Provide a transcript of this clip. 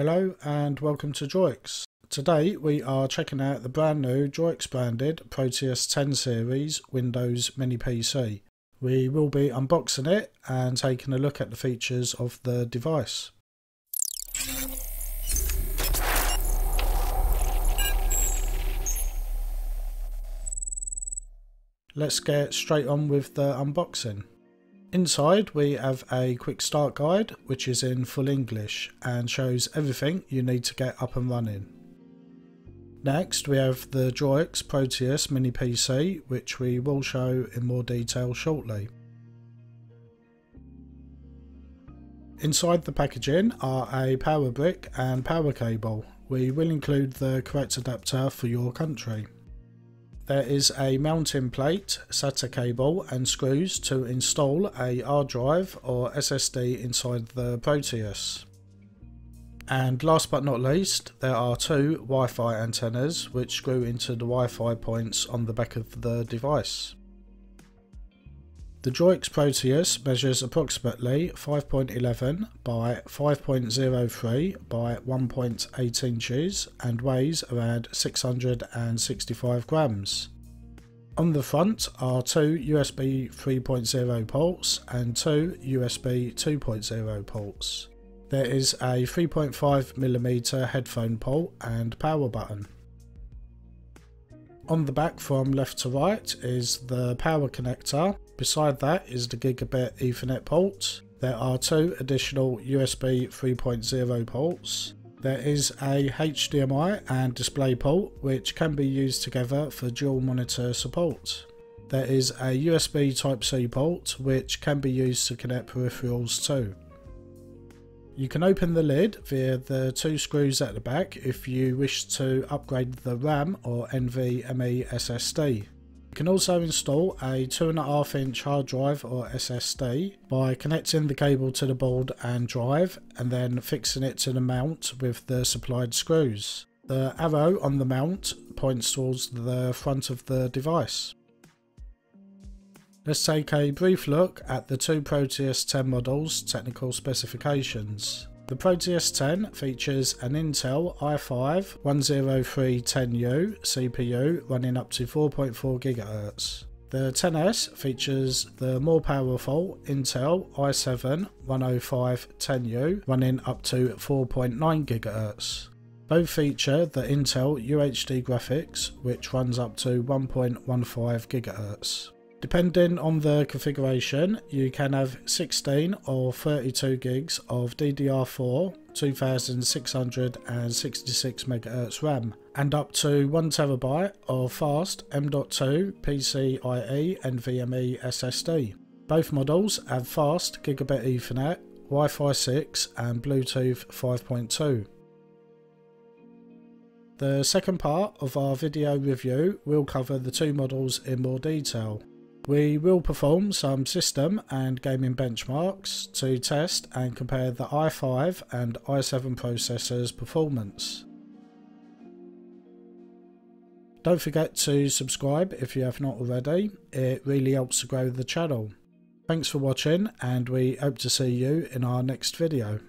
Hello and welcome to DroiX. Today we are checking out the brand new DroiX branded Proteus 10 series Windows Mini PC. We will be unboxing it and taking a look at the features of the device. Let's get straight on with the unboxing. Inside we have a quick start guide which is in full English and shows everything you need to get up and running. Next we have the DroiX Proteus Mini PC which we will show in more detail shortly. Inside the packaging are a power brick and power cable. We will include the correct adapter for your country. There is a mounting plate, SATA cable and screws to install a hard drive or SSD inside the Proteus. And last but not least, there are two Wi-Fi antennas which screw into the Wi-Fi points on the back of the device. The DroiX Proteus measures approximately 5.11 by 5.03 by 1.8 inches and weighs around 665 grams. On the front are two USB 3.0 ports and two USB 2.0 ports. There is a 3.5mm headphone port and power button. On the back from left to right is the power connector. Beside that is the gigabit ethernet port. There are two additional USB 3.0 ports. There is a HDMI and display port which can be used together for dual monitor support. There is a USB Type-C port which can be used to connect peripherals too. You can open the lid via the two screws at the back if you wish to upgrade the RAM or NVMe SSD. You can also install a 2.5 inch hard drive or SSD by connecting the cable to the board and drive and then fixing it to the mount with the supplied screws. The arrow on the mount points towards the front of the device. Let's take a brief look at the two Proteus 10 models technical specifications. The Proteus 10 features an Intel i5 10310U CPU running up to 4.4 GHz. The 10S features the more powerful Intel i7 10510U running up to 4.9 GHz. Both feature the Intel UHD graphics which runs up to 1.15 GHz. Depending on the configuration, you can have 16 or 32 gigs of DDR4 2666 MHz RAM and up to 1TB of fast M.2 PCIe and NVMe SSD. Both models have fast Gigabit Ethernet, Wi-Fi 6 and Bluetooth 5.2. The second part of our video review will cover the two models in more detail. We will perform some system and gaming benchmarks to test and compare the i5 and i7 processors performance. Don't forget to subscribe if you have not already, it really helps to grow the channel. Thanks for watching and we hope to see you in our next video.